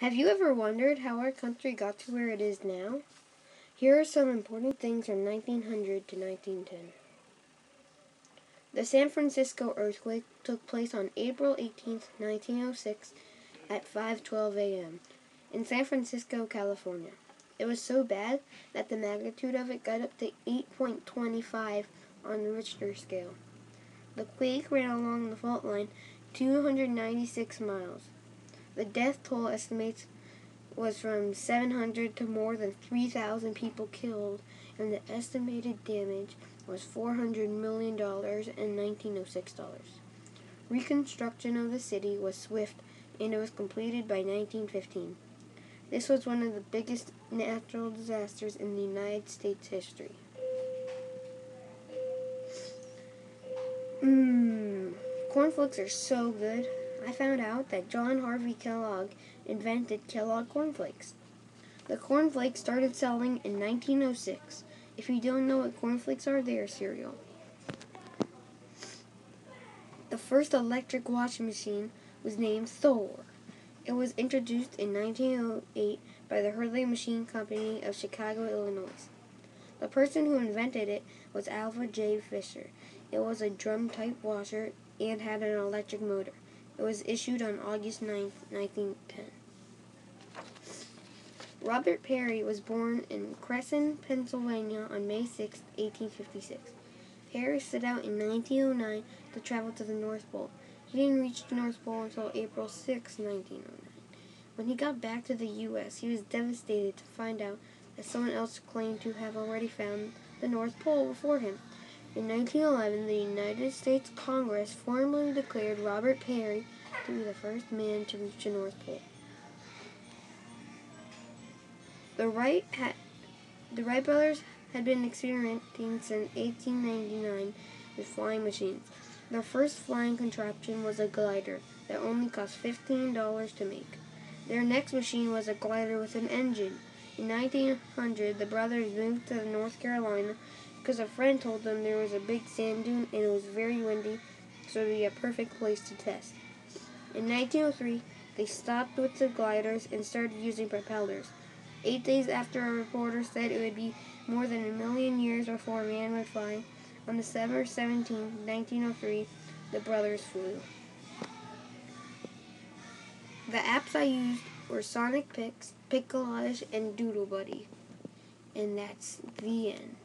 Have you ever wondered how our country got to where it is now? Here are some important things from 1900 to 1910. The San Francisco earthquake took place on April 18, 1906 at 5:12 a.m. in San Francisco, California. It was so bad that the magnitude of it got up to 8.25 on the Richter scale. The quake ran along the fault line 296 miles. The death toll estimates was from 700 to more than 3,000 people killed, and the estimated damage was $400 million in 1906 dollars. Reconstruction of the city was swift, and it was completed by 1915. This was one of the biggest natural disasters in the United States history. Mmm, cornflakes are so good. I found out that John Harvey Kellogg invented Kellogg cornflakes. The cornflakes started selling in 1906. If you don't know what cornflakes are, they are cereal. The first electric washing machine was named Thor. It was introduced in 1908 by the Hurley Machine Company of Chicago, Illinois. The person who invented it was Alfred J. Fisher. It was a drum type washer and had an electric motor. It was issued on August 9, 1910. Robert Peary was born in Cresson, Pennsylvania on May 6, 1856. Peary set out in 1909 to travel to the North Pole. He didn't reach the North Pole until April 6, 1909. When he got back to the U.S., he was devastated to find out that someone else claimed to have already found the North Pole before him. In 1911, the United States Congress formally declared Robert Peary to be the first man to reach the North Pole. The Wright had, the Wright brothers had been experimenting since 1899 with flying machines. Their first flying contraption was a glider that only cost $15 to make. Their next machine was a glider with an engine. In 1900, the brothers moved to North Carolina because a friend told them there was a big sand dune and it was very windy, so it would be a perfect place to test. In 1903, they stopped with the gliders and started using propellers. Eight days after a reporter said it would be more than a million years before man would fly, on December 17, 1903, the brothers flew. The apps I used were SonicPics, Pickolish, and Doodle Buddy. And that's the end.